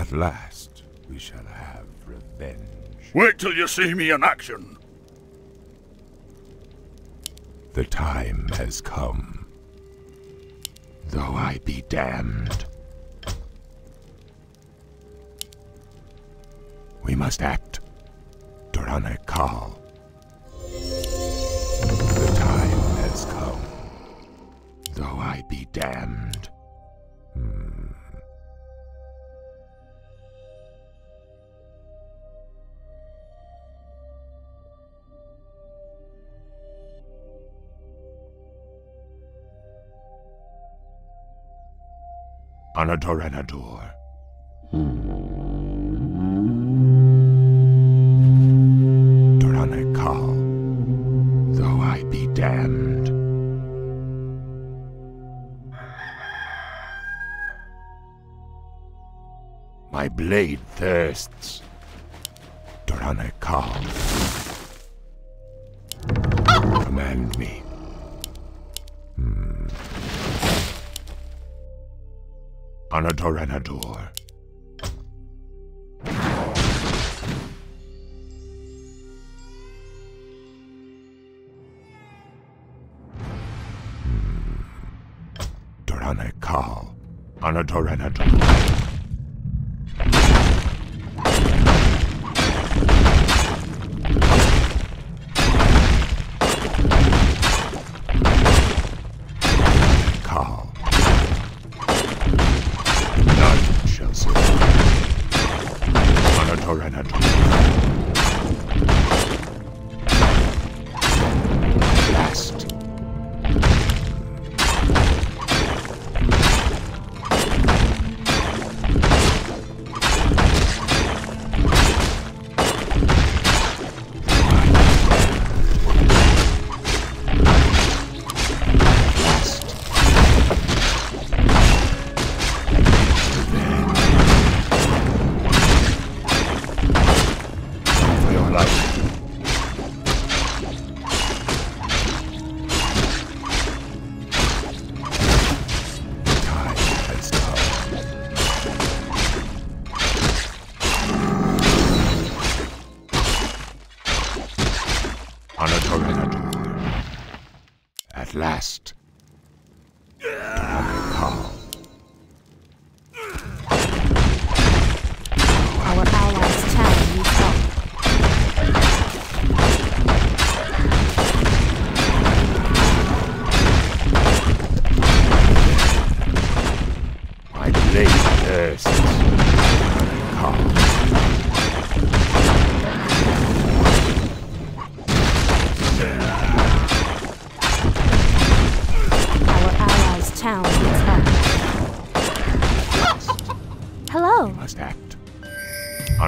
At last, we shall have revenge. Wait till you see me in action. The time has come. Though I be damned. We must act. Durana Kal. The time has come. Though I be damned. Durana Kal. Though I be damned. My blade thirsts. Durana Kal. Command me. Anadoranador. Hmm. Durana Kal. Anadoranador. Kal.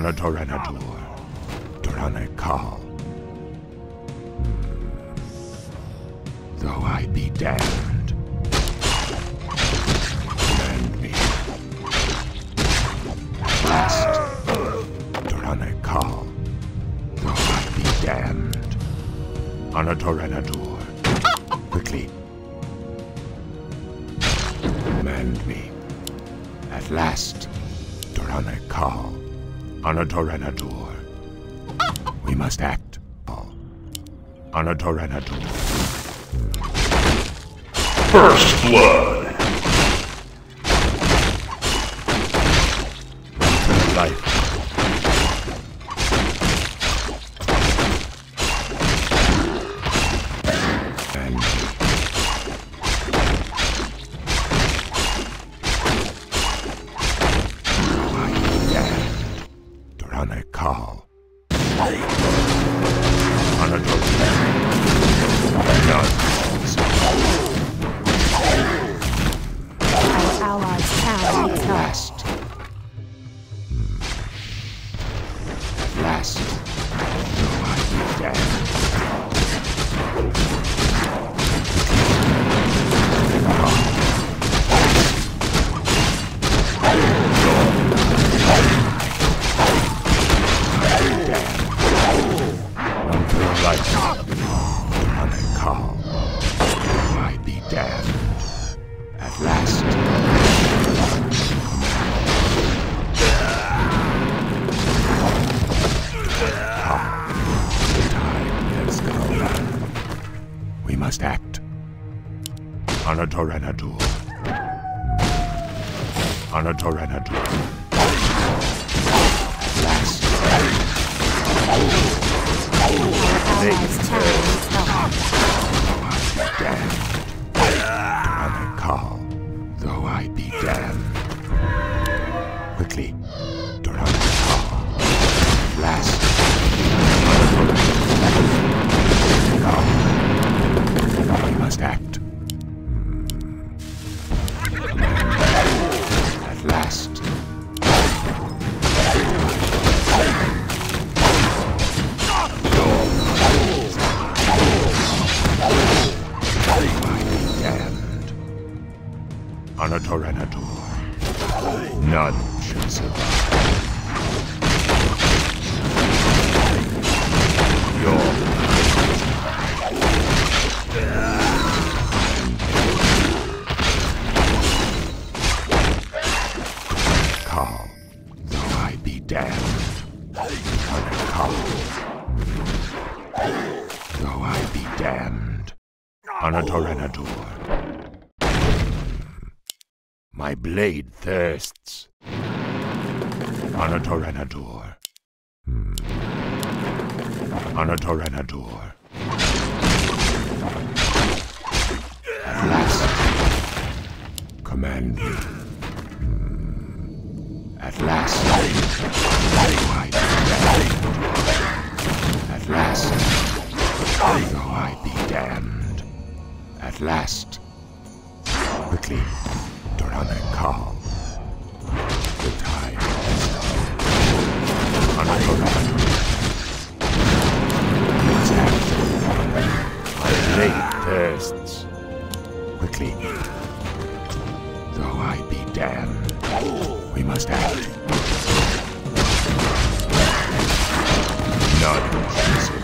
Anadoranador. Durana Kal. Hmm. Though I be damned. Command me. Last. Kal. Though I be damned. Anadoranador. Anadoranador. We must act. Anadoranador. First blood. Anatoranador. Last. They. Damn. Come. Though I be damned. Anatorenador, My blade thirsts. Anatorenador, hmm. Anatorenador. Anatorenator. Alas. Command me. At last, At last, though I be damned. At last, quickly, Doran and Carl. The time is come. Uncovered. It's thirsts. Quickly, though I be damned. We must act. None,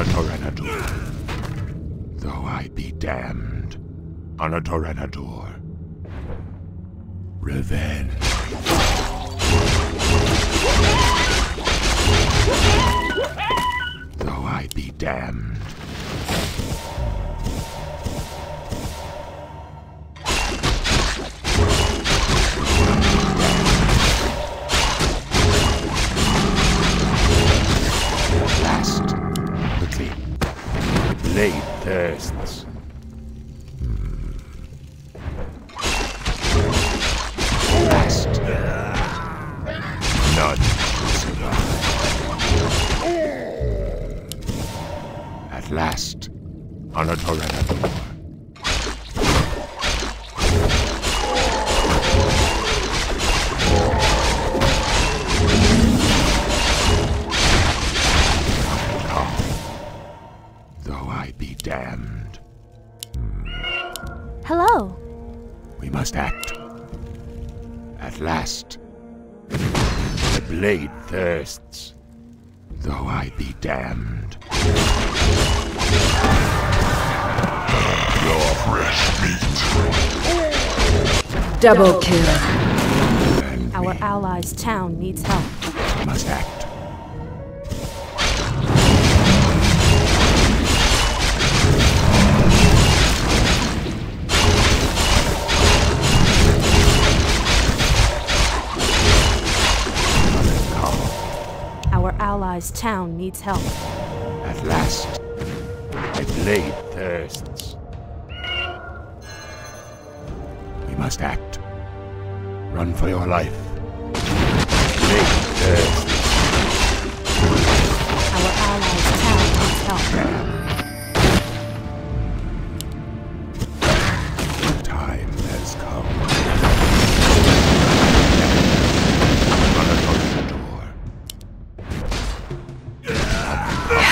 on though I be damned, on a Torrenadur. Revenge. Though I be damned. Thirsts. Last, none survive. At last, on. Be damned, hmm. Hello. we must act. At last, the blade thirsts, though I be damned. Your Fresh meat. Double kill. Our me allies' town needs help. must act. Allies' town needs help. at last, my blade thirsts. We must act. Run for your life.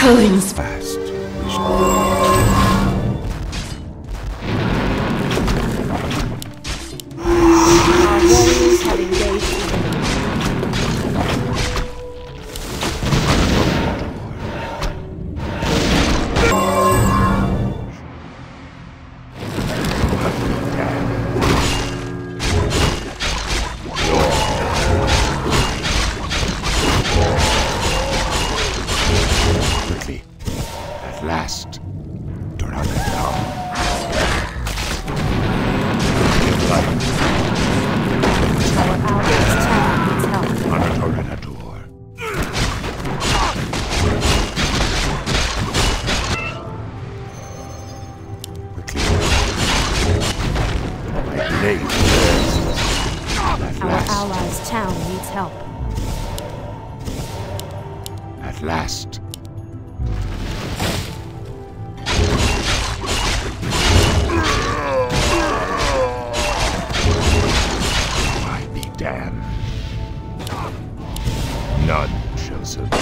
Killing spree. Our allies' town needs help. At last. I be damned. None shall survive.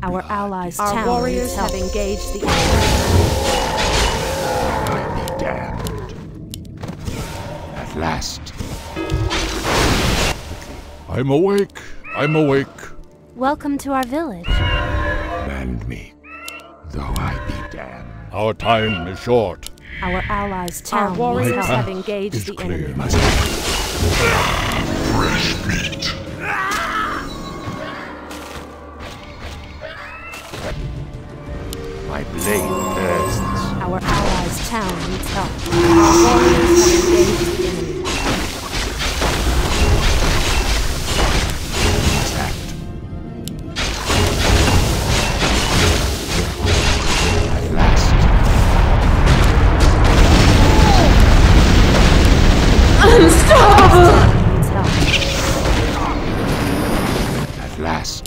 Our, allies' Our warriors have engaged the enemy. I be damned. At last. I'm awake. I'm awake. Welcome to our village. Command me, though I be damned. Our time is short. Our allies' town Our warriors have engaged the clear. enemy. I blame. Uh, Our allies' town needs help. Our warriors have. Unstoppable! At last,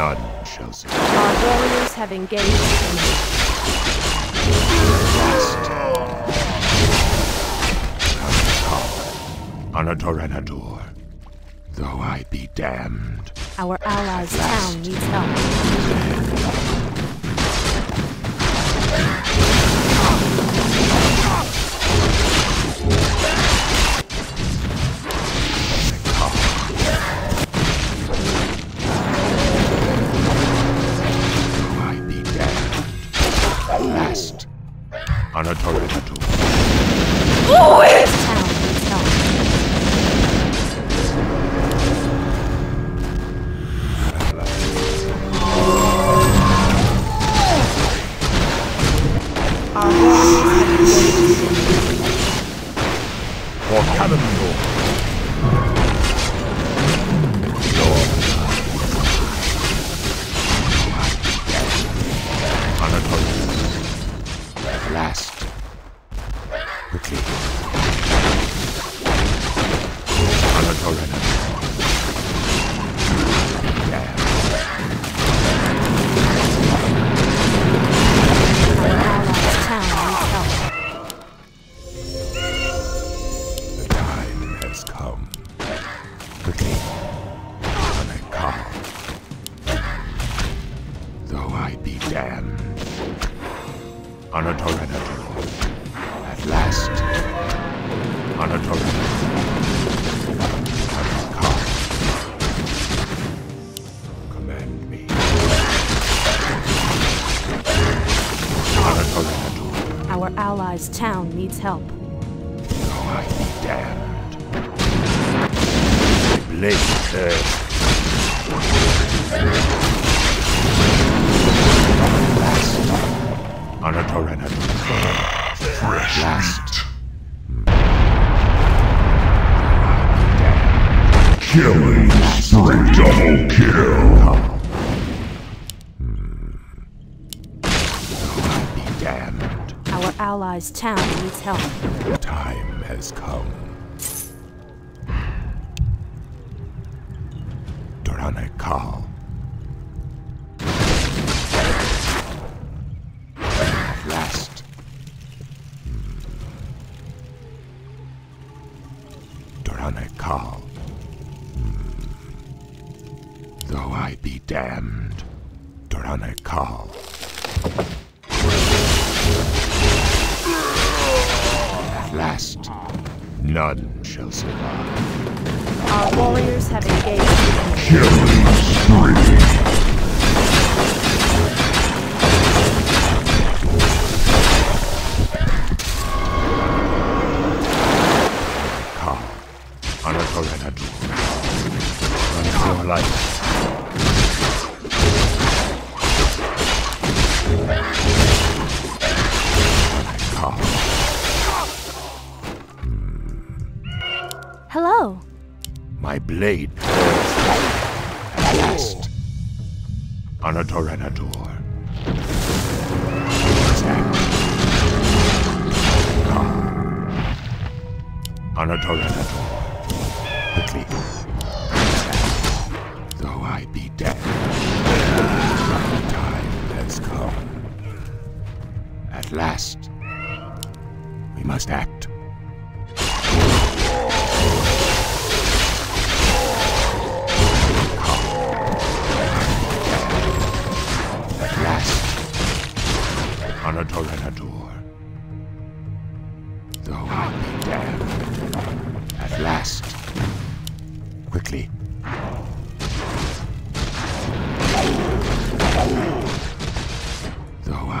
None shall survive. Our warriors have engaged in On a Torenador, though I be damned. Our allies' town needs help. last. Killing spree double kill. Hmm. Be damned. Our allies' town needs help. The time has come. Doranekal. none shall survive. Our warriors have engaged. Killing spree. Until your life. My blade falls at last. On a Tyrannodor. On a Tyrannodor. Quickly. Though I be dead. My time has come. At last. We must act.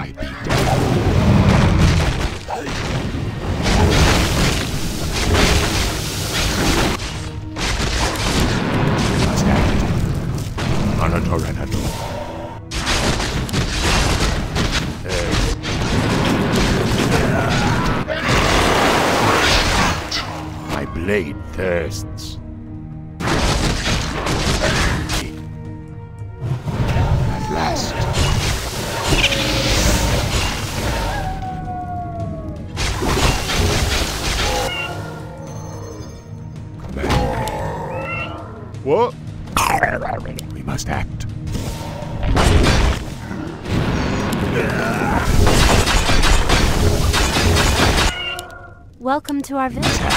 I be. My blade thirsts. To our village. At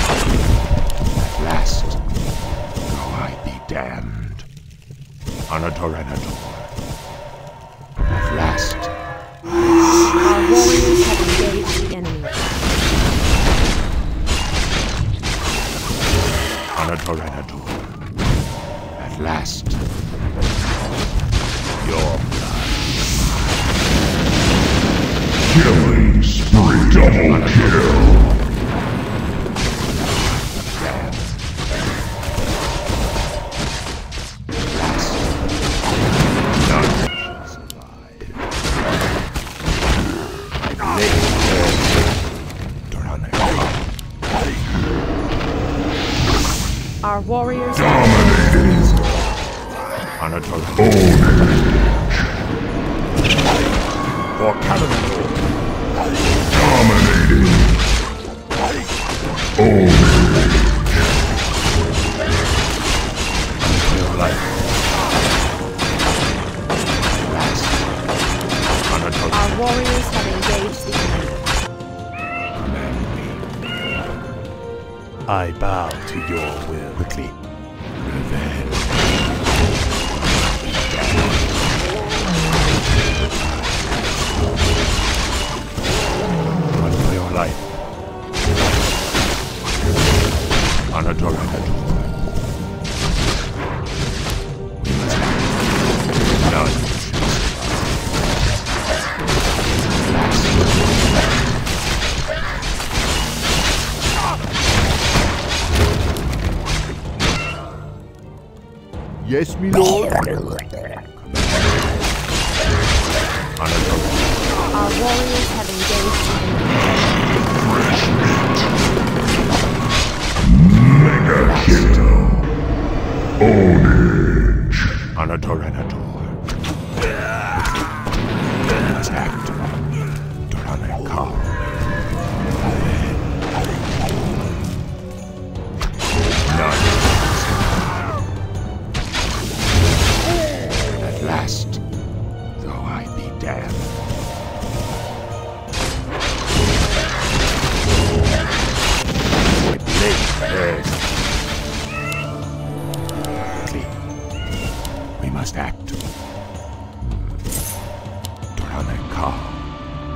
last. Though I be damned. On a Tyrannodor. At last. Our warriors have engaged the enemy. on a Tyrannodor. At last. Your blood. Killing spree. Double kill. Yes, me lord. I be damned. My blade we must act. Tyrannodor,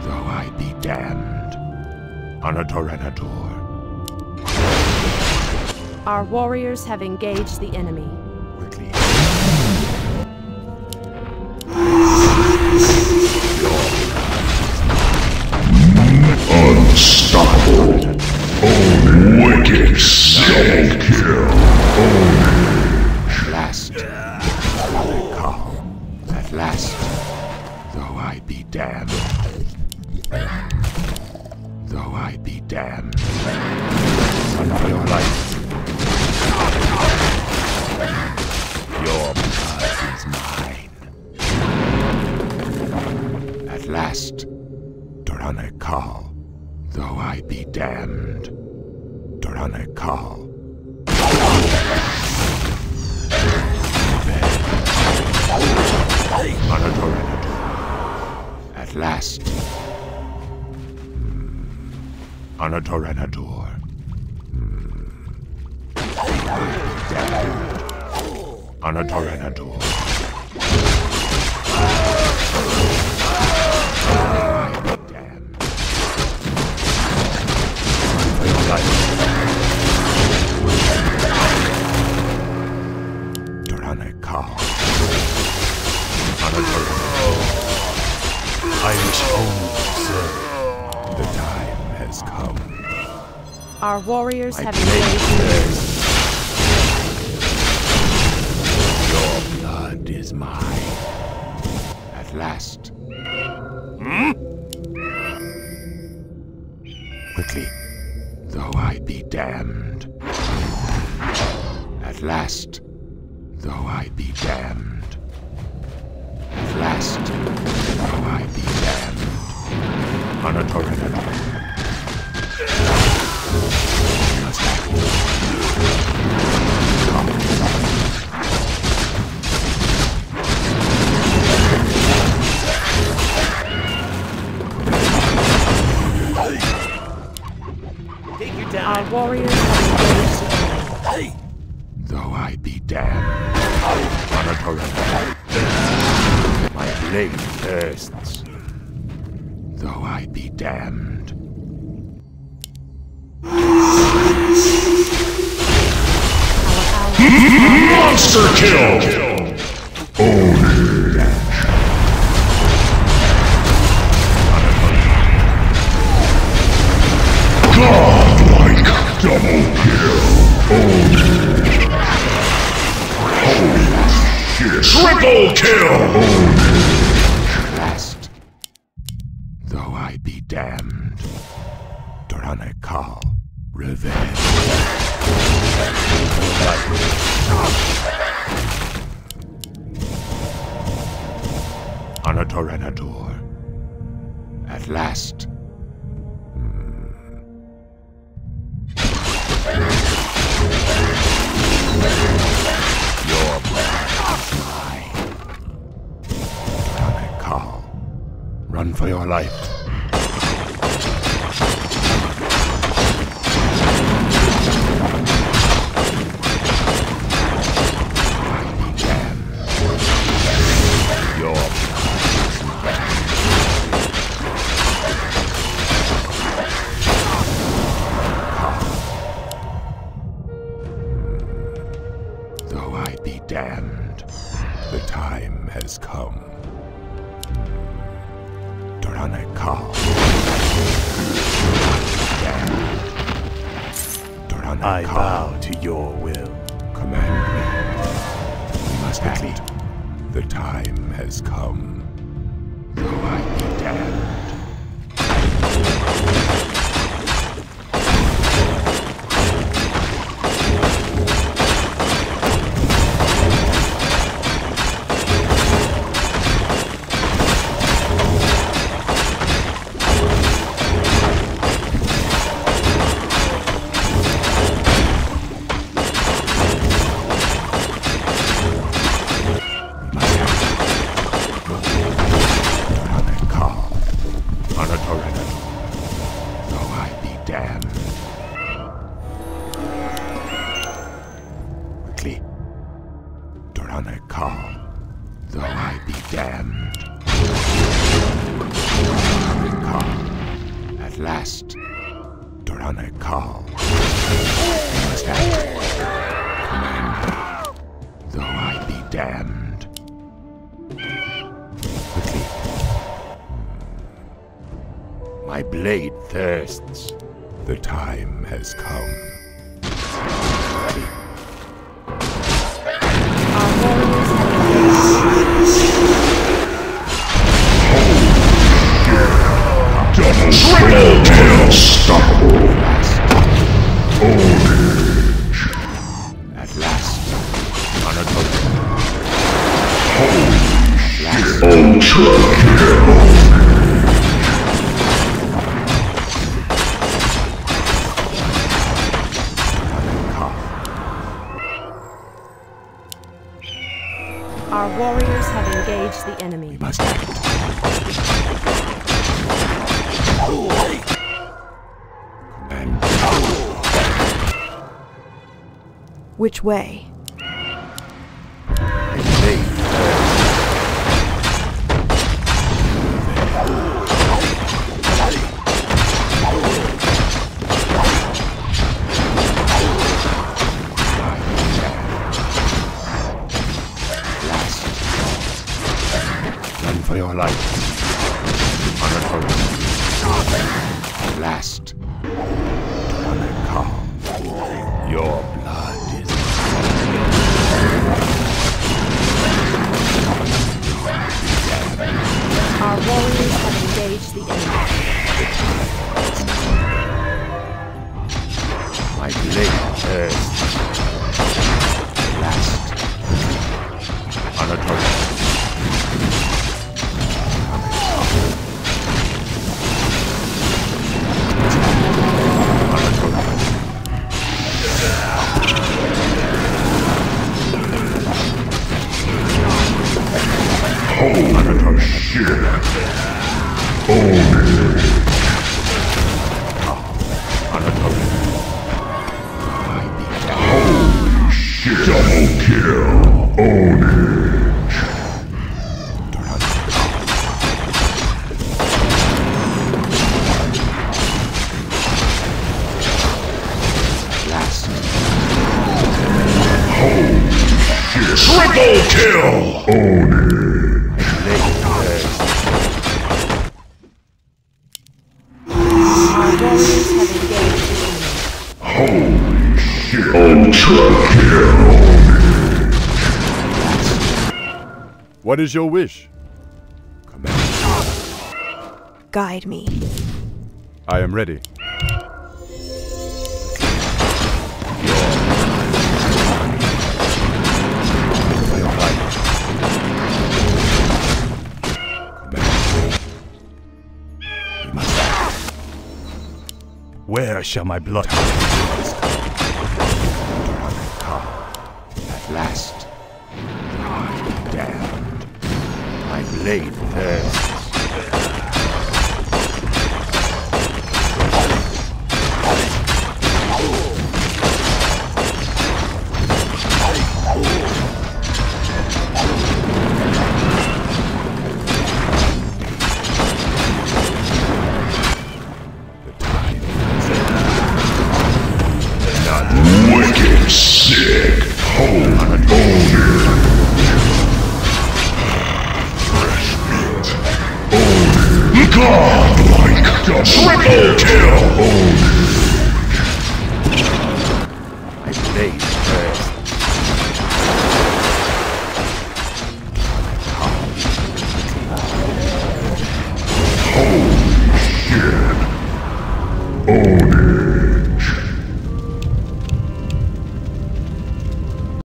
though I be damned. On a Tyrannodor. Our warriors have engaged the enemy. Wicked double kill. At last, Tyrannodor. At last, though I be damned. Though I be damned. For your life. Your blood is mine. At last, Doranekal, though I be damned, Doranekal. Anatoranador. At last. Anatoranador. Anatoranador. Our warriors My have blade engaged. Your blood is mine. At last. Hmm? Quickly, though I be damned. At last, though I be damned. At last, though I be damned. Anatoranador. Take your Our time. warriors have engaged. Though I be damned, Anatoranador. My blade thirsts. Though I be damned. Monster kill! Ownage. Triple kill! last. Though I be damned, Doranekal, revenge. Anatoranador. At last. Run for your life. I bow to your will. Command me. We must act. The time has come. Though I be damned. Blade thirsts. The time has come. Double kill! which way. Double kill! Own is your wish? Commander. Guide me. I am ready. Where shall my blood? At last, my death my blade there. Uh,